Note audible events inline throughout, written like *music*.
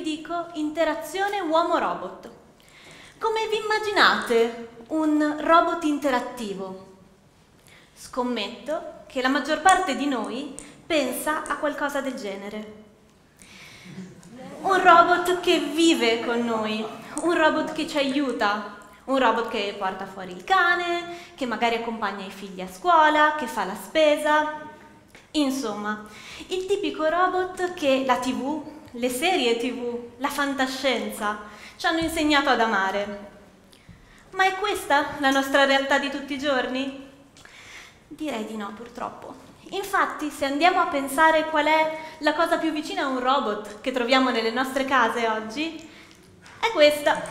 vi dico interazione uomo-robot? Come vi immaginate un robot interattivo? Scommetto che la maggior parte di noi pensa a qualcosa del genere. Un robot che vive con noi, un robot che ci aiuta, un robot che porta fuori il cane, che magari accompagna i figli a scuola, che fa la spesa. Insomma, il tipico robot che la TV, le serie TV, la fantascienza ci hanno insegnato ad amare. Ma è questa la nostra realtà di tutti i giorni? Direi di no, purtroppo. Infatti, se andiamo a pensare qual è la cosa più vicina a un robot che troviamo nelle nostre case oggi, è questa.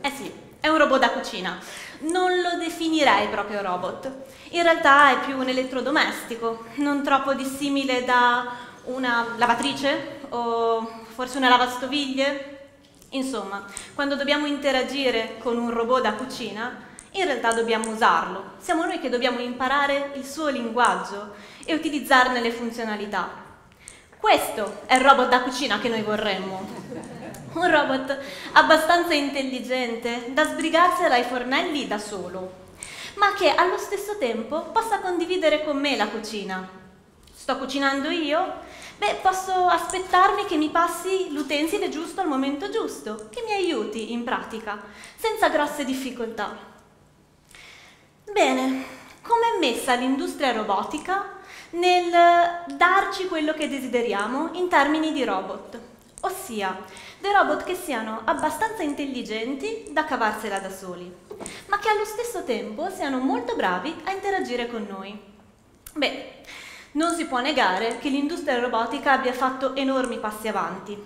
Eh sì, è un robot da cucina. Non lo definirei proprio robot. In realtà è più un elettrodomestico, non troppo dissimile da una lavatrice o forse una lavastoviglie. Insomma, quando dobbiamo interagire con un robot da cucina, in realtà dobbiamo usarlo. Siamo noi che dobbiamo imparare il suo linguaggio e utilizzarne le funzionalità. Questo è il robot da cucina che noi vorremmo. Un robot abbastanza intelligente da sbrigarsela ai fornelli da solo, ma che allo stesso tempo possa condividere con me la cucina. Sto cucinando io? Beh, posso aspettarmi che mi passi l'utensile giusto al momento giusto, che mi aiuti in pratica, senza grosse difficoltà. Bene, com'è messa l'industria robotica nel darci quello che desideriamo in termini di robot? Ossia, dei robot che siano abbastanza intelligenti da cavarsela da soli, ma che allo stesso tempo siano molto bravi a interagire con noi. Beh, non si può negare che l'industria robotica abbia fatto enormi passi avanti.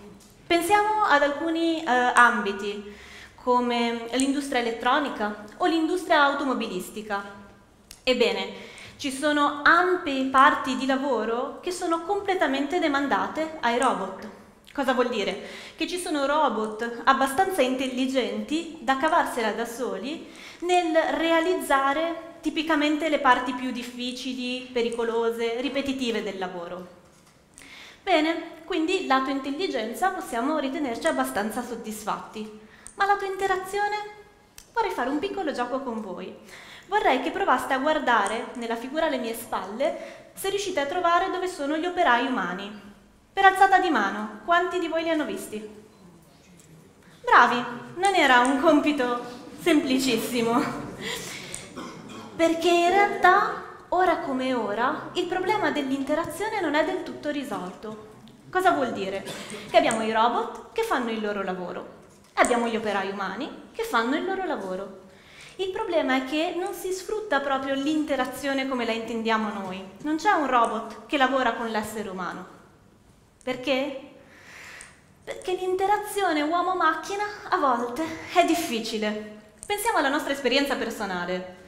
Pensiamo ad alcuni eh, ambiti, come l'industria elettronica o l'industria automobilistica. Ebbene, ci sono ampie parti di lavoro che sono completamente demandate ai robot. Cosa vuol dire? Che ci sono robot abbastanza intelligenti da cavarsela da soli nel realizzare tipicamente le parti più difficili, pericolose, ripetitive del lavoro. Bene, quindi lato intelligenza possiamo ritenerci abbastanza soddisfatti. Ma lato interazione vorrei fare un piccolo gioco con voi. Vorrei che provaste a guardare nella figura alle mie spalle se riuscite a trovare dove sono gli operai umani. Per alzata di mano, quanti di voi li hanno visti? Bravi, non era un compito semplicissimo. Perché in realtà, ora come ora, il problema dell'interazione non è del tutto risolto. Cosa vuol dire? Che abbiamo i robot che fanno il loro lavoro, abbiamo gli operai umani che fanno il loro lavoro. Il problema è che non si sfrutta proprio l'interazione come la intendiamo noi. Non c'è un robot che lavora con l'essere umano. Perché? Perché l'interazione uomo-macchina a volte è difficile. Pensiamo alla nostra esperienza personale.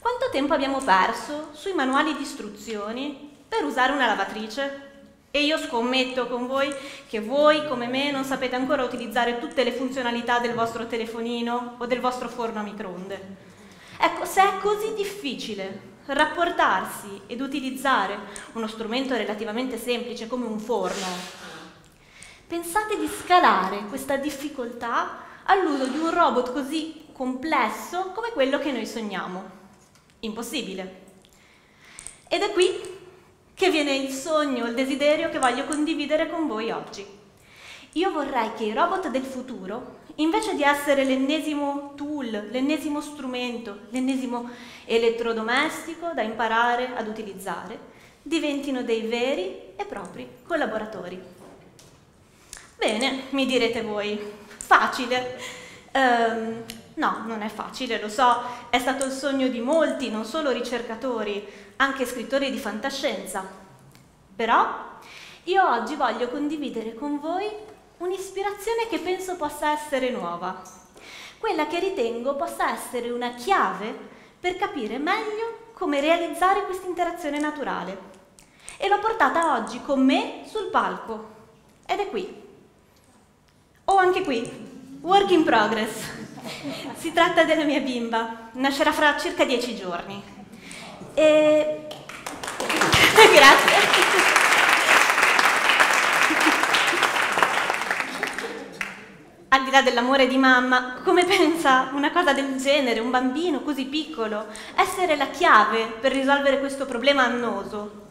Quanto tempo abbiamo perso sui manuali di istruzioni per usare una lavatrice? E io scommetto con voi che voi, come me, non sapete ancora utilizzare tutte le funzionalità del vostro telefonino o del vostro forno a microonde. Ecco, se è così difficile rapportarsi ed utilizzare uno strumento relativamente semplice come un forno, pensate di scalare questa difficoltà all'uso di un robot così complesso come quello che noi sogniamo. Impossibile. Ed è qui che viene il sogno, il desiderio che voglio condividere con voi oggi. Io vorrei che i robot del futuro, invece di essere l'ennesimo tool, l'ennesimo strumento, l'ennesimo elettrodomestico da imparare ad utilizzare, diventino dei veri e propri collaboratori. Bene, mi direte voi, facile. Um, no, non è facile, lo so, è stato il sogno di molti, non solo ricercatori, anche scrittori di fantascienza. Però io oggi voglio condividere con voi un'ispirazione che penso possa essere nuova, quella che ritengo possa essere una chiave per capire meglio come realizzare questa interazione naturale. E l'ho portata oggi con me sul palco. Ed è qui. O anche qui. Work in progress si tratta della mia bimba, nascerà fra circa dieci giorni. E... *laughs* Grazie. Al di là dell'amore di mamma, come pensa una cosa del genere, un bambino così piccolo, essere la chiave per risolvere questo problema annoso?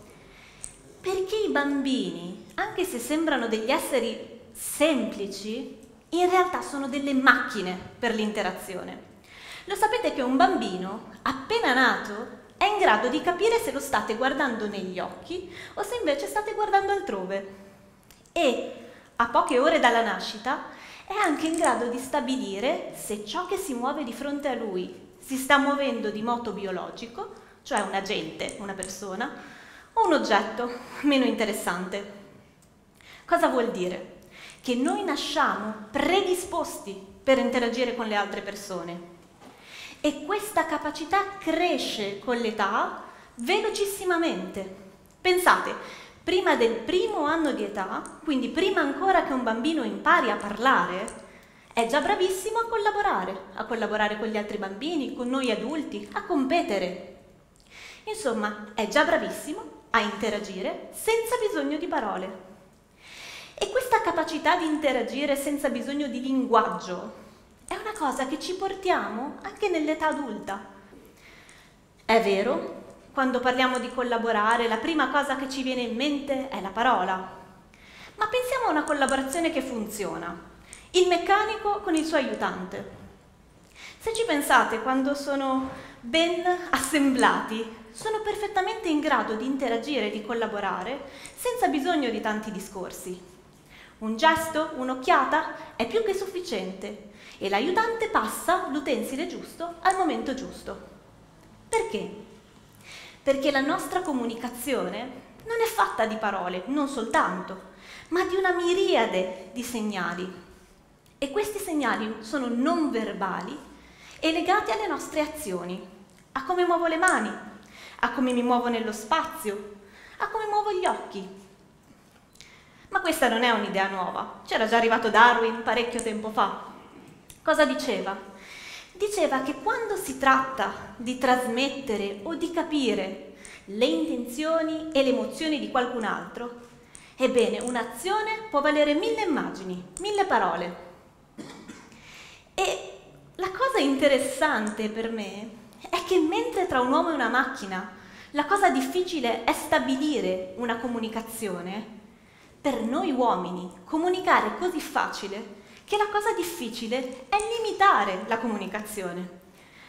Perché i bambini, anche se sembrano degli esseri semplici, in realtà sono delle macchine per l'interazione. Lo sapete che un bambino, appena nato, è in grado di capire se lo state guardando negli occhi o se invece state guardando altrove. E a poche ore dalla nascita è anche in grado di stabilire se ciò che si muove di fronte a lui si sta muovendo di moto biologico, cioè un agente, una persona, o un oggetto meno interessante. Cosa vuol dire? Che noi nasciamo predisposti per interagire con le altre persone e questa capacità cresce con l'età velocissimamente. Pensate, prima del primo anno di età, quindi prima ancora che un bambino impari a parlare, è già bravissimo a collaborare, a collaborare con gli altri bambini, con noi adulti, a competere. Insomma, è già bravissimo a interagire senza bisogno di parole. E questa capacità di interagire senza bisogno di linguaggio è una cosa che ci portiamo anche nell'età adulta. È vero quando parliamo di collaborare, la prima cosa che ci viene in mente è la parola. Ma pensiamo a una collaborazione che funziona. Il meccanico con il suo aiutante. Se ci pensate, quando sono ben assemblati, sono perfettamente in grado di interagire e di collaborare senza bisogno di tanti discorsi. Un gesto, un'occhiata è più che sufficiente e l'aiutante passa l'utensile giusto al momento giusto. Perché? perché la nostra comunicazione non è fatta di parole, non soltanto, ma di una miriade di segnali. E questi segnali sono non verbali e legati alle nostre azioni, a come muovo le mani, a come mi muovo nello spazio, a come muovo gli occhi. Ma questa non è un'idea nuova, c'era già arrivato Darwin parecchio tempo fa. Cosa diceva? diceva che quando si tratta di trasmettere o di capire le intenzioni e le emozioni di qualcun altro, ebbene un'azione può valere mille immagini, mille parole. E la cosa interessante per me è che mentre tra un uomo e una macchina la cosa difficile è stabilire una comunicazione, per noi uomini comunicare è così facile che la cosa difficile è limitare la comunicazione.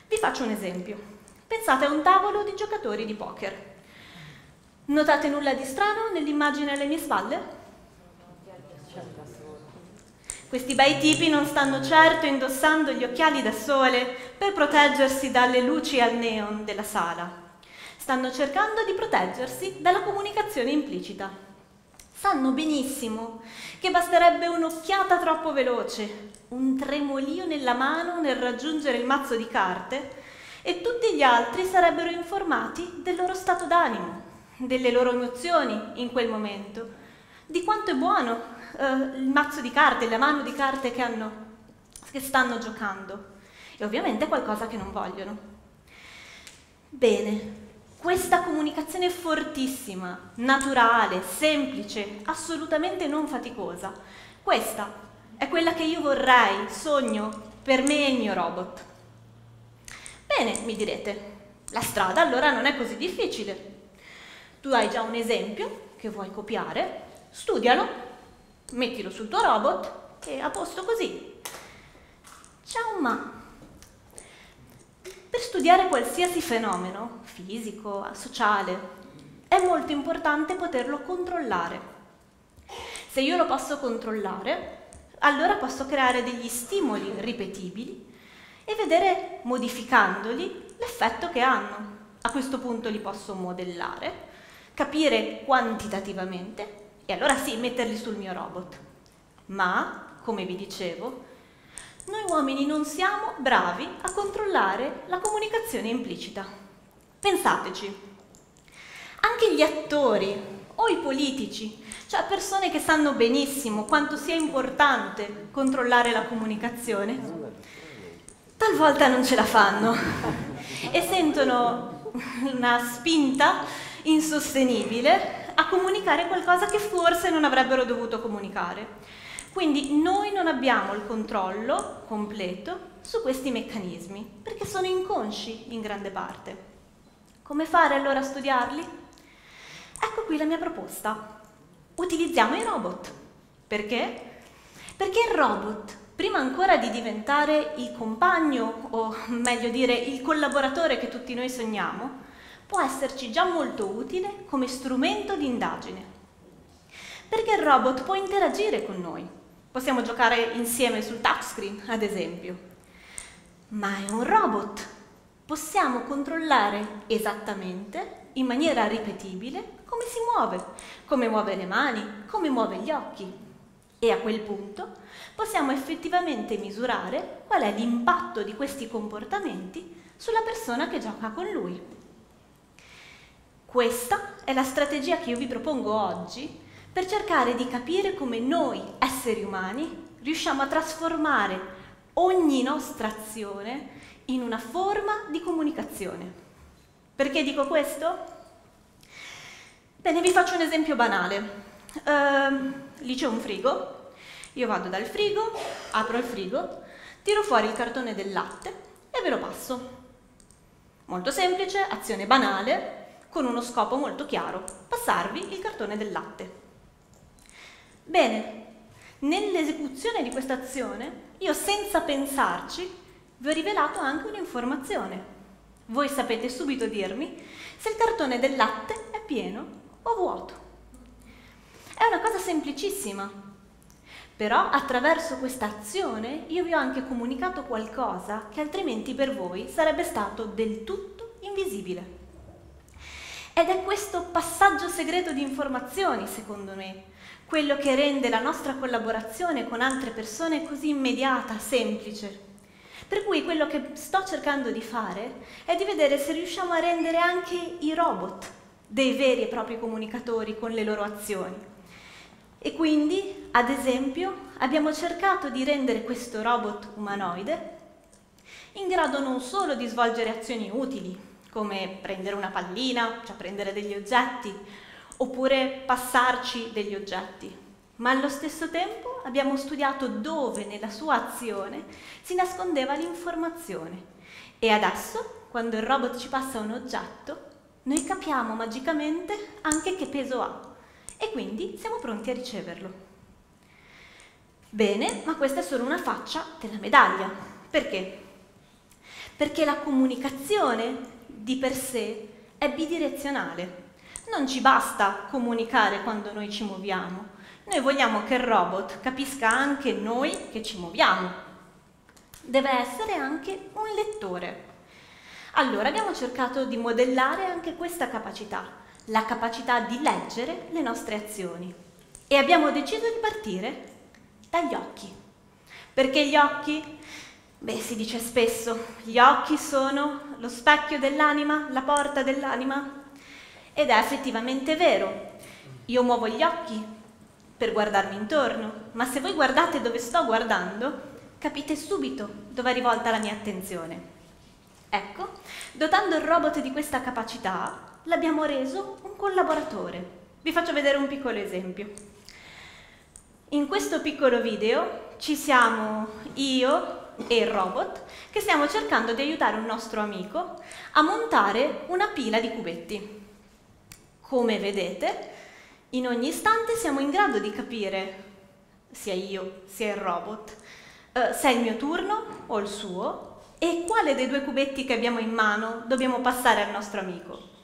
Vi faccio un esempio. Pensate a un tavolo di giocatori di poker. Notate nulla di strano nell'immagine alle mie spalle? Questi bei tipi non stanno certo indossando gli occhiali da sole per proteggersi dalle luci al neon della sala. Stanno cercando di proteggersi dalla comunicazione implicita sanno benissimo che basterebbe un'occhiata troppo veloce, un tremolio nella mano nel raggiungere il mazzo di carte e tutti gli altri sarebbero informati del loro stato d'animo, delle loro emozioni in quel momento, di quanto è buono eh, il mazzo di carte, la mano di carte che, hanno, che stanno giocando. E ovviamente qualcosa che non vogliono. Bene, questa comunicazione fortissima, naturale, semplice, assolutamente non faticosa, questa è quella che io vorrei, sogno per me e il mio robot. Bene, mi direte, la strada allora non è così difficile. Tu hai già un esempio che vuoi copiare, studialo, mettilo sul tuo robot e a posto così. Un ma. Per studiare qualsiasi fenomeno, fisico, sociale, è molto importante poterlo controllare. Se io lo posso controllare, allora posso creare degli stimoli ripetibili e vedere, modificandoli, l'effetto che hanno. A questo punto li posso modellare, capire quantitativamente e allora sì, metterli sul mio robot. Ma, come vi dicevo, noi uomini non siamo bravi a controllare la comunicazione implicita. Pensateci. Anche gli attori o i politici, cioè persone che sanno benissimo quanto sia importante controllare la comunicazione, talvolta non ce la fanno *laughs* e sentono una spinta insostenibile a comunicare qualcosa che forse non avrebbero dovuto comunicare Quindi noi non abbiamo il controllo completo su questi meccanismi, perché sono inconsci in grande parte. Come fare allora a studiarli? Ecco qui la mia proposta. Utilizziamo i robot. Perché? Perché il robot, prima ancora di diventare il compagno, o *laughs* meglio dire il collaboratore che tutti noi sogniamo, può esserci già molto utile come strumento di indagine. Perché il robot può interagire con noi. Possiamo giocare insieme sul touchscreen, ad esempio. Ma è un robot. Possiamo controllare esattamente, in maniera ripetibile, come si muove, come muove le mani, come muove gli occhi. E a quel punto possiamo effettivamente misurare qual è l'impatto di questi comportamenti sulla persona che gioca con lui. Questa è la strategia che io vi propongo oggi per cercare di capire come noi, esseri umani, riusciamo a trasformare ogni nostra azione in una forma di comunicazione. Perché dico questo? Bene, vi faccio un esempio banale. Uh, lì c'è un frigo, io vado dal frigo, apro il frigo, tiro fuori il cartone del latte e ve lo passo. Molto semplice, azione banale, con uno scopo molto chiaro, passarvi il cartone del latte. Bene, nell'esecuzione di questa azione, io senza pensarci vi ho rivelato anche un'informazione. Voi sapete subito dirmi se il cartone del latte è pieno o vuoto. È una cosa semplicissima, però attraverso questa azione io vi ho anche comunicato qualcosa che altrimenti per voi sarebbe stato del tutto invisibile. Ed è questo passaggio segreto di informazioni, secondo me, quello che rende la nostra collaborazione con altre persone così immediata, semplice. Per cui quello che sto cercando di fare è di vedere se riusciamo a rendere anche i robot dei veri e propri comunicatori con le loro azioni. E quindi, ad esempio, abbiamo cercato di rendere questo robot umanoide in grado non solo di svolgere azioni utili, come prendere una pallina, cioè prendere degli oggetti, oppure passarci degli oggetti, ma allo stesso tempo abbiamo studiato dove nella sua azione si nascondeva l'informazione. E adesso, quando il robot ci passa un oggetto, noi capiamo magicamente anche che peso ha e quindi siamo pronti a riceverlo. Bene, ma questa è solo una faccia della medaglia. Perché? Perché la comunicazione di per sé è bidirezionale. Non ci basta comunicare quando noi ci muoviamo. Noi vogliamo che il robot capisca anche noi che ci muoviamo. Deve essere anche un lettore. Allora abbiamo cercato di modellare anche questa capacità, la capacità di leggere le nostre azioni. E abbiamo deciso di partire dagli occhi. Perché gli occhi Beh, si dice spesso, gli occhi sono lo specchio dell'anima, la porta dell'anima. Ed è effettivamente vero. Io muovo gli occhi per guardarmi intorno, ma se voi guardate dove sto guardando, capite subito dove è rivolta la mia attenzione. Ecco, dotando il robot di questa capacità, l'abbiamo reso un collaboratore. Vi faccio vedere un piccolo esempio. In questo piccolo video ci siamo io, e il robot che stiamo cercando di aiutare un nostro amico a montare una pila di cubetti. Come vedete, in ogni istante siamo in grado di capire, sia io sia il robot, eh, se è il mio turno o il suo e quale dei due cubetti che abbiamo in mano dobbiamo passare al nostro amico.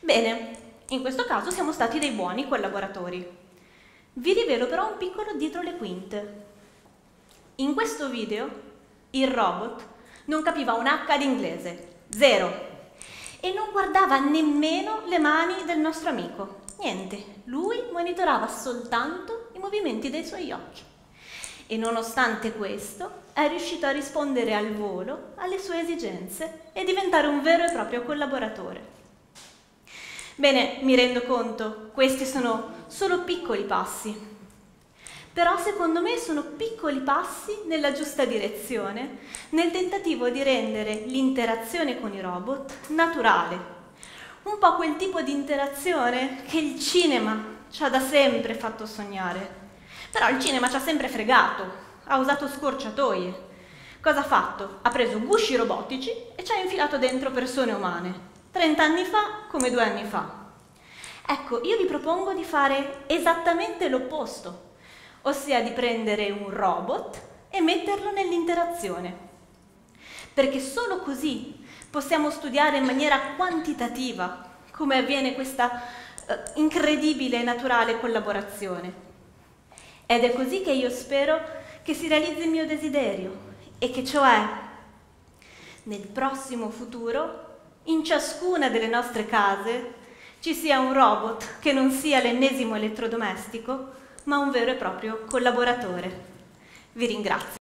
Bene, in questo caso siamo stati dei buoni collaboratori. Vi rivelo però un piccolo dietro le quinte. In questo video il robot non capiva un H di inglese, zero, e non guardava nemmeno le mani del nostro amico. Niente, lui monitorava soltanto i movimenti dei suoi occhi. E nonostante questo è riuscito a rispondere al volo alle sue esigenze e diventare un vero e proprio collaboratore. Bene, mi rendo conto, questi sono solo piccoli passi, però secondo me sono piccoli passi nella giusta direzione, nel tentativo di rendere l'interazione con i robot naturale. Un po' quel tipo di interazione che il cinema ci ha da sempre fatto sognare. Però il cinema ci ha sempre fregato, ha usato scorciatoie. Cosa ha fatto? Ha preso gusci robotici e ci ha infilato dentro persone umane. 30 anni fa come due anni fa. Ecco, io vi propongo di fare esattamente l'opposto, ossia di prendere un robot e metterlo nell'interazione. Perché solo così possiamo studiare in maniera quantitativa come avviene questa eh, incredibile e naturale collaborazione. Ed è così che io spero che si realizzi il mio desiderio e che cioè nel prossimo futuro in ciascuna delle nostre case ci sia un robot che non sia l'ennesimo elettrodomestico, ma un vero e proprio collaboratore. Vi ringrazio.